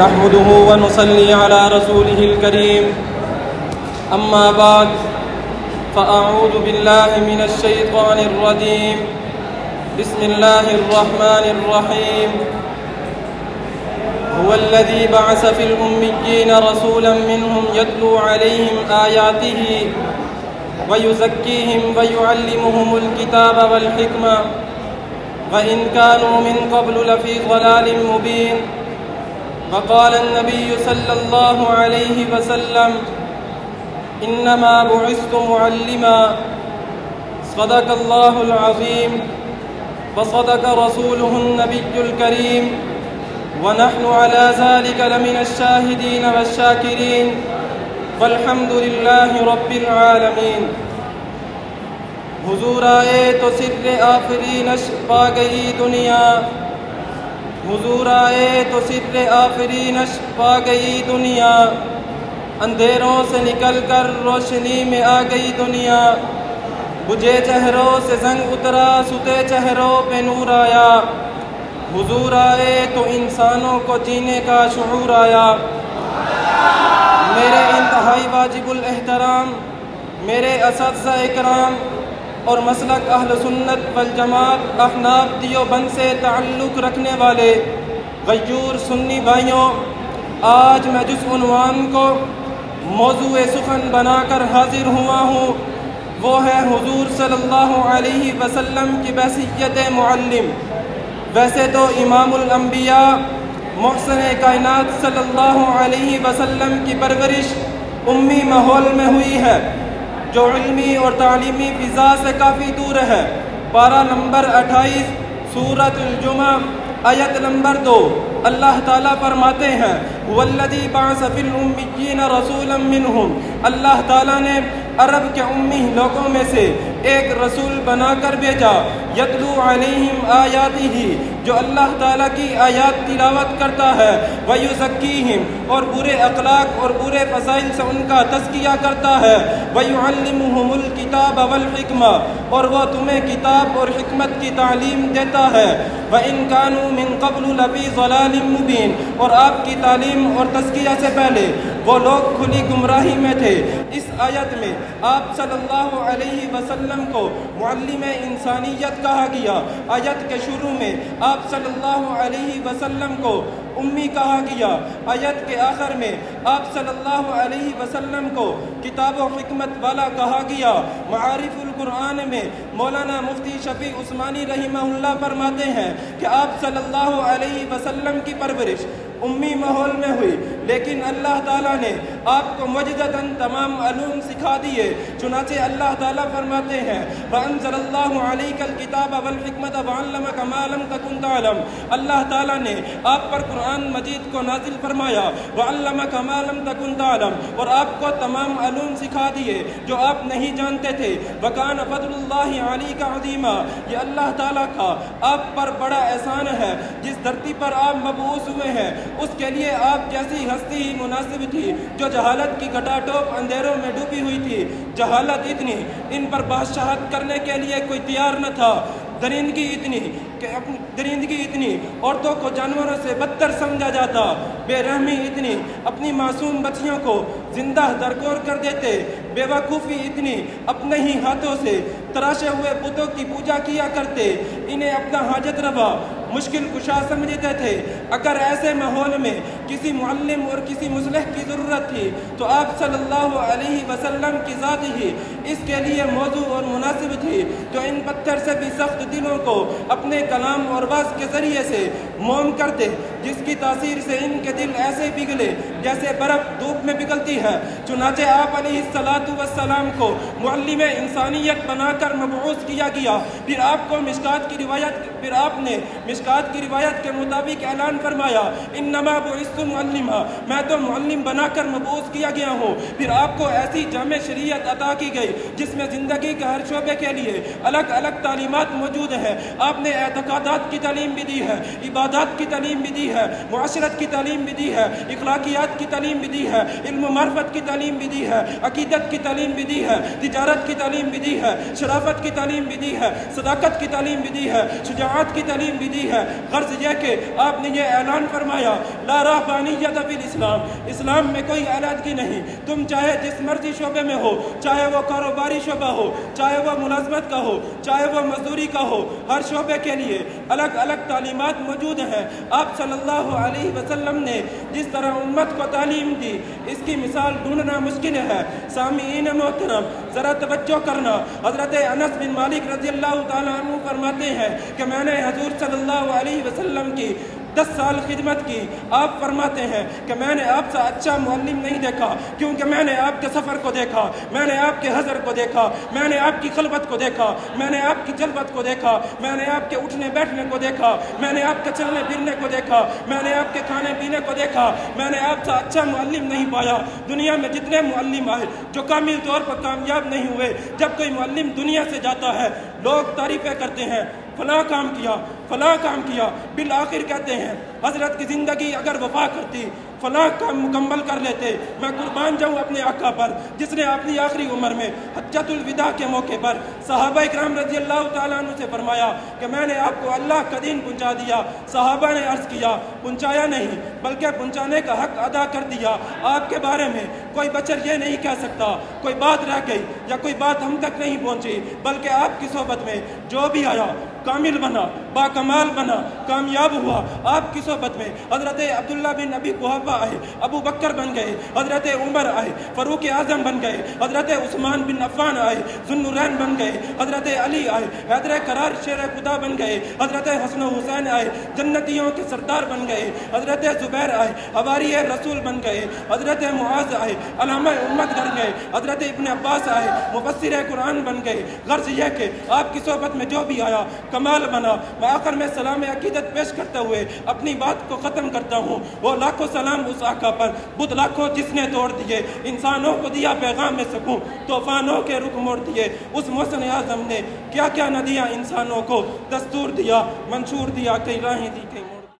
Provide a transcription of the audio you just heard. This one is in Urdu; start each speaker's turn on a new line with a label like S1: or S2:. S1: نحمده ونصلي على رسوله الكريم أما بعد فأعوذ بالله من الشيطان الرجيم بسم الله الرحمن الرحيم هو الذي بعث في الأميين رسولا منهم يتلو عليهم آياته ويزكيهم ويعلمهم الكتاب والحكمة وإن كانوا من قبل لفي ضلال مبين وقال النبي صلى الله عليه وسلم إنما بعثت معلما صدق الله العظيم وصدق رسوله النبي الكريم ونحن على ذلك لمن الشاهدين والشاكرين والحمد لله رب العالمين حضور آئے تو سر آفرینش پا گئی دنیا حضور آئے تو سر آفری نش پا گئی دنیا اندھیروں سے نکل کر روشنی میں آ گئی دنیا بجے چہروں سے زنگ اترا ستے چہروں پہ نور آیا حضور آئے تو انسانوں کو جینے کا شعور آیا میرے انتہائی واجب الاحترام میرے اساتذہ اکرام اور مسلک اہل سنت والجماعت احناب دیو سے تعلق رکھنے والے غیور سنی بھائیوں آج میں جس عنوان کو موضوع سخن بنا کر حاضر ہوا ہوں وہ ہے حضور صلی اللہ علیہ وسلم کی بحثیت معلم ویسے تو امام الانبیاء محسن کائنات صلی اللہ علیہ وسلم کی پرورش امی ماحول میں ہوئی ہے جو علمی اور تعلیمی فضا سے کافی دور ہے پارہ نمبر اٹھائیس سورت الجمعہ آیت نمبر دو اللہ تعالیٰ فرماتے ہیں والذی بعث فی المین رسولا منہم اللہ تعالیٰ نے عرب کے امی لوگوں میں سے ایک رسول بنا کر بھیجا یتلو علیہم آیاتی ہی جو اللہ تعالیٰ کی آیات تلاوت کرتا ہے وہ اور برے اخلاق اور برے فضائل سے ان کا تذکیہ کرتا ہے ویعلمہم الکتاب والحکمہ اور وہ تمہیں کتاب اور حکمت کی تعلیم دیتا ہے وہ كَانُوا مِن قبل العبی غلال مُبِينٍ اور آپ کی تعلیم اور تذکیہ سے پہلے وہ لوگ کھلی گمراہی میں تھے اس آیت میں آپ صلی اللہ علیہ وسلم کو معلم انسانیت کہا گیا آیت کے شروع میں آپ صلی اللہ علیہ وسلم کو امی کہا گیا آیت کے آخر میں آپ صلی اللہ علیہ وسلم کو کتاب و حکمت والا کہا گیا معارف القرآن میں مولانا مفتی شفیع عثمانی رحمہ اللہ فرماتے ہیں کہ آپ صلی اللہ علیہ وسلم کی پرورش امی ماحول میں ہوئی لیکن اللہ تعالیٰ نے آپ کو مجدداً تمام علوم سکھا دیئے چنانچہ اللہ تعالیٰ فرماتے ہیں فَأَنزَلَ اللَّهُ عَلَيْكَ الْكِتَابَ وَالْحِكْمَةَ وَعَلَّمَكَ مَا لَمْ تَكُنْ تَعْلَمْ اللہ تعالیٰ نے آپ پر قرآن مجید کو نازل فرمایا وَعَلَّمَكَ مَا لَمْ تَكُنْ تَعْلَمْ اور آپ کو تمام علوم سکھا دیئے جو آپ نہیں جانتے تھے وَقَانَ فَدْلُ اللَّهِ عَلَيْكَ عَظِيمًا یہ اللہ تعالیٰ کا آپ پر بڑا احسان ہے جس دھرتی پر آپ مبعوث ہوئے ہیں اس کے لیے آپ جیسی ہستی ہی مناسب تھی جو جہالت کی گھٹا ٹوپ اندھیروں میں ڈوبی ہوئی تھی جہالت اتنی ان پر بادشاہت کرنے کے لیے کوئی تیار نہ تھا درندگی اتنی اتنی کہ درندگی عورتوں کو جانوروں سے بدتر سمجھا جاتا بے رحمی اتنی اپنی معصوم بچیوں کو زندہ درکور کر دیتے بے وقوفی اتنی اپنے ہی ہاتھوں سے تراشے ہوئے بتوں کی پوجا کیا کرتے انہیں اپنا حاجت روا مشکل کشا سمجھتے تھے اگر ایسے ماحول میں کسی معلم اور کسی مسلح کی ضرورت تھی تو آپ صلی اللہ علیہ وسلم کی ذات ہی اس کے لیے موضوع اور مناسب تھی تو ان پتھر سے بھی سخت دلوں کو اپنے کلام اور باز کے ذریعے سے موم کرتے جس کی تاثیر سے ان کے دل ایسے پگھلے جیسے برف دھوپ میں پگھلتی ہے چنانچہ آپ علیہ السلام کو معلم انسانیت بنا کر مبعوث کیا گیا پھر آپ کو مشکات کی روایت پھر آپ نے مشکات کی روایت کے مطابق اعلان فرمایا انما بعثت معلم تو معلم بنا کر مبوز کیا گیا ہوں پھر آپ کو ایسی جامع شریعت عطا کی گئی جس میں زندگی کے ہر شعبے کے لیے الگ الگ تعلیمات موجود ہیں آپ نے اعتقادات کی تعلیم بھی دی ہے عبادات کی تعلیم بھی دی ہے معاشرت کی تعلیم بھی دی ہے اخلاقیات کی تعلیم بھی دی ہے علم و معرفت کی تعلیم بھی دی ہے عقیدت کی تعلیم بھی دی ہے تجارت کی تعلیم بھی دی ہے شرافت کی تعلیم بھی دی ہے صداقت کی تعلیم بھی دی ہے شجاعت کی تعلیم بھی دی ہے غرض یہ کہ آپ نے یہ اعلان فرمایا لا راہ وحدانیت فی الاسلام اسلام میں کوئی علیحدگی نہیں تم چاہے جس مرضی شعبے میں ہو چاہے وہ کاروباری شعبہ ہو چاہے وہ ملازمت کا ہو چاہے وہ مزدوری کا ہو ہر شعبے کے لیے الگ الگ تعلیمات موجود ہیں آپ صلی اللہ علیہ وسلم نے جس طرح امت کو تعلیم دی اس کی مثال ڈھونڈنا مشکل ہے سامعین محترم ذرا توجہ کرنا حضرت انس بن مالک رضی اللہ تعالیٰ عنہ فرماتے ہیں کہ میں نے حضور صلی اللہ علیہ وسلم کی دس سال خدمت کی آپ فرماتے ہیں کہ میں نے آپ سے اچھا معلم نہیں دیکھا کیونکہ میں نے آپ کے سفر کو دیکھا میں نے آپ کے حضر کو دیکھا میں نے آپ کی خلبت کو دیکھا میں نے آپ کی جلبت کو دیکھا میں نے آپ کے اٹھنے بیٹھنے کو دیکھا میں نے آپ کے چلنے پھرنے کو دیکھا میں نے آپ کے کھانے پینے کو دیکھا میں نے آپ سے اچھا معلم نہیں پایا دنیا میں جتنے معلم آئے جو کامل طور پر کامیاب نہیں ہوئے جب کوئی معلم دنیا سے جاتا ہے لوگ تعریفیں کرتے ہیں فلاں کام کیا فلاں کام کیا بالآخر کہتے ہیں حضرت کی زندگی اگر وفا کرتی فلاں کام مکمل کر لیتے میں قربان جاؤں اپنے آقا پر جس نے اپنی آخری عمر میں حجت الوداع کے موقع پر صحابہ اکرام رضی اللہ تعالیٰ عنہ سے فرمایا کہ میں نے آپ کو اللہ کا دین پہنچا دیا صحابہ نے عرض کیا پہنچایا نہیں بلکہ پہنچانے کا حق ادا کر دیا آپ کے بارے میں کوئی بچر یہ نہیں کہہ سکتا کوئی بات رہ گئی یا کوئی بات ہم تک نہیں پہنچی بلکہ آپ کی صحبت میں جو بھی آیا کامل بنا باقاعدہ کمال بنا کامیاب ہوا آپ کی صحبت میں حضرت عبداللہ بن نبی ابی آئے ابو بکر بن گئے حضرت عمر آئے فروق اعظم بن گئے حضرت عثمان بن عفان آئے ذنورین بن گئے حضرت علی آئے حیدر قرار شیر خدا بن گئے حضرت حسن و حسین آئے جنتیوں کے سردار بن گئے حضرت زبیر آئے حواری رسول بن گئے حضرت معاذ آئے علام امت گھر گئے حضرت ابن عباس آئے مبصر قرآن بن گئے غرض یہ کہ آپ کی صحبت میں جو بھی آیا کمال بنا میں آخر آخر میں سلام عقیدت پیش کرتے ہوئے اپنی بات کو ختم کرتا ہوں وہ لاکھوں سلام اس آقا پر بدھ لاکھوں جس نے توڑ دیے انسانوں کو دیا پیغام میں سکوں طوفانوں کے رخ موڑ دیے اس محسن اعظم نے کیا کیا نہ دیا انسانوں کو دستور دیا منشور دیا کئی راہیں دی کئی